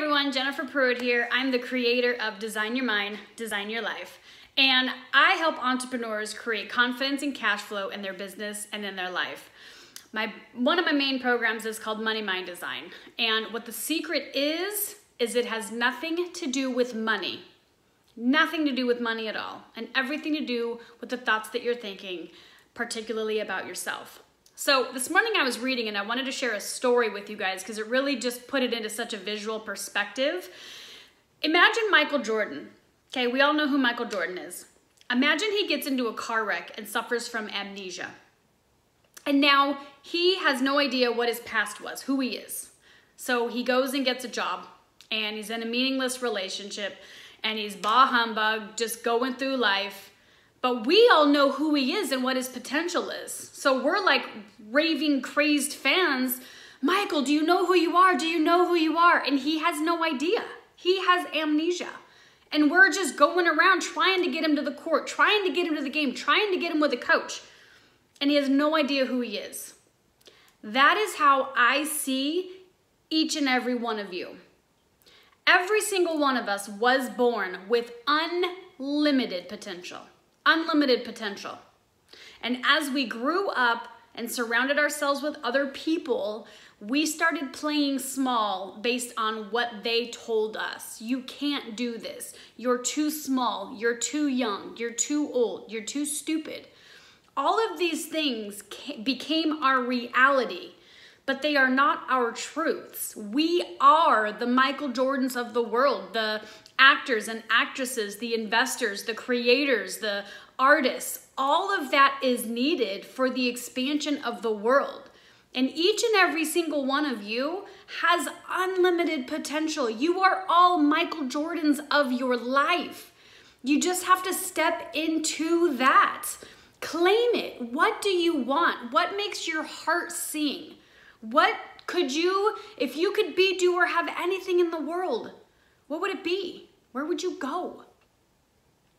everyone, Jennifer Pruett here. I'm the creator of Design Your Mind, Design Your Life. And I help entrepreneurs create confidence and cash flow in their business and in their life. My, one of my main programs is called Money Mind Design. And what the secret is, is it has nothing to do with money. Nothing to do with money at all. And everything to do with the thoughts that you're thinking, particularly about yourself. So this morning I was reading and I wanted to share a story with you guys because it really just put it into such a visual perspective. Imagine Michael Jordan. Okay, we all know who Michael Jordan is. Imagine he gets into a car wreck and suffers from amnesia. And now he has no idea what his past was, who he is. So he goes and gets a job and he's in a meaningless relationship and he's bah humbug, just going through life but we all know who he is and what his potential is. So we're like raving, crazed fans. Michael, do you know who you are? Do you know who you are? And he has no idea. He has amnesia. And we're just going around trying to get him to the court, trying to get him to the game, trying to get him with a coach. And he has no idea who he is. That is how I see each and every one of you. Every single one of us was born with unlimited potential unlimited potential. And as we grew up and surrounded ourselves with other people, we started playing small based on what they told us. You can't do this. You're too small. You're too young. You're too old. You're too stupid. All of these things became our reality, but they are not our truths. We are the Michael Jordans of the world, the actors and actresses, the investors, the creators, the artists, all of that is needed for the expansion of the world. And each and every single one of you has unlimited potential. You are all Michael Jordans of your life. You just have to step into that. Claim it. What do you want? What makes your heart sing? What could you, if you could be, do, or have anything in the world, what would it be? where would you go?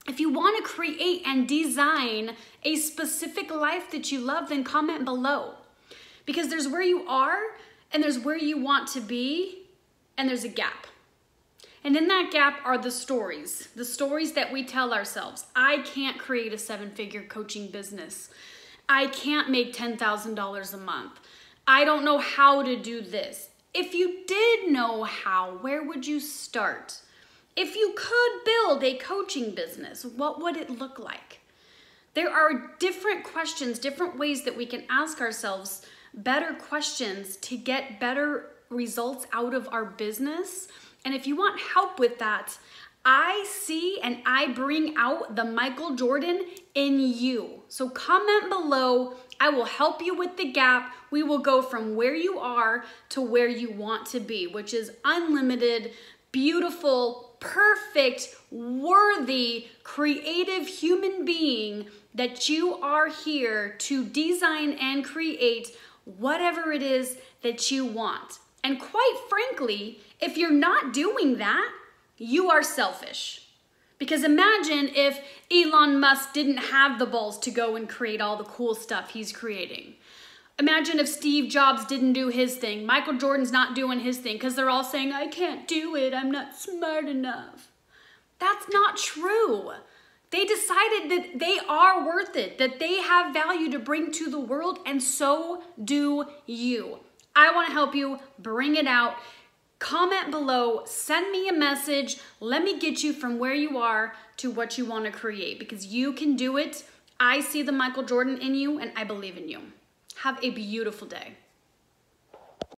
If you want to create and design a specific life that you love, then comment below. Because there's where you are, and there's where you want to be, and there's a gap. And in that gap are the stories, the stories that we tell ourselves. I can't create a seven figure coaching business. I can't make $10,000 a month. I don't know how to do this. If you did know how, where would you start? If you could build a coaching business, what would it look like? There are different questions, different ways that we can ask ourselves better questions to get better results out of our business. And if you want help with that, I see and I bring out the Michael Jordan in you. So comment below. I will help you with the gap. We will go from where you are to where you want to be, which is unlimited, beautiful, perfect, worthy, creative human being that you are here to design and create whatever it is that you want. And quite frankly, if you're not doing that, you are selfish. Because imagine if Elon Musk didn't have the balls to go and create all the cool stuff he's creating. Imagine if Steve Jobs didn't do his thing. Michael Jordan's not doing his thing because they're all saying, I can't do it. I'm not smart enough. That's not true. They decided that they are worth it, that they have value to bring to the world, and so do you. I want to help you bring it out. Comment below, send me a message. Let me get you from where you are to what you want to create because you can do it. I see the Michael Jordan in you, and I believe in you. Have a beautiful day.